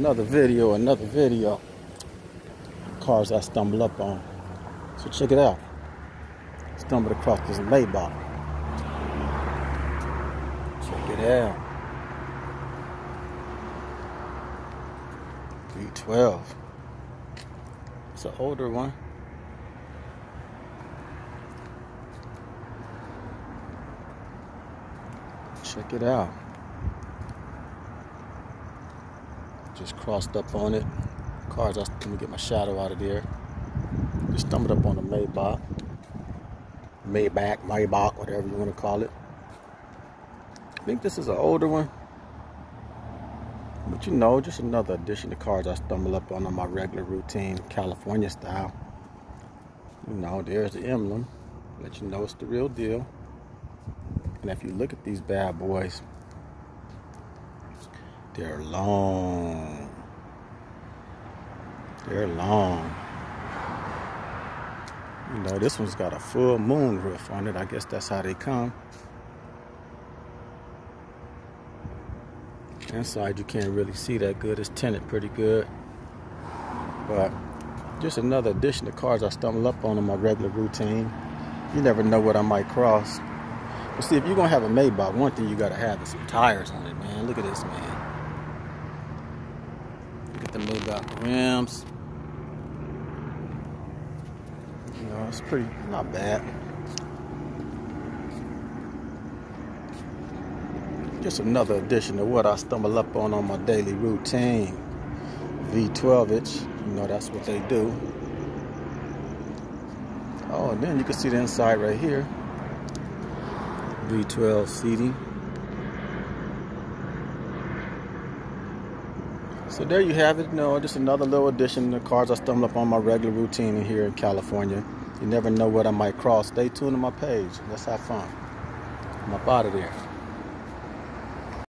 Another video, another video. Cars I stumble up on. So check it out. Stumbled across this Maybach. Check it out. V12. It's an older one. Check it out. Just crossed up on it. Cars, I, let me get my shadow out of there. Just stumbled up on the Maybach. Maybach, Maybach, whatever you want to call it. I think this is an older one. But you know, just another addition to cars I stumble up on on my regular routine, California style. You know, there's the emblem. Let you know it's the real deal. And if you look at these bad boys, they're long. They're long. You know, this one's got a full moon roof on it. I guess that's how they come. Inside you can't really see that good. It's tinted pretty good. But just another addition to cars I stumble up on in my regular routine. You never know what I might cross. But see, if you're gonna have a Maybach, one thing you gotta have is some tires on it, man. Look at this, man. At the Maybach rims. You know, it's pretty, not bad. Just another addition to what I stumble up on on my daily routine. V12 inch, you know that's what they do. Oh, and then you can see the inside right here. V12 seating. So there you have it. You know, just another little addition to cars I stumble up on my regular routine here in California. You never know what I might cross. Stay tuned to my page. Let's have fun. I'm up out of there.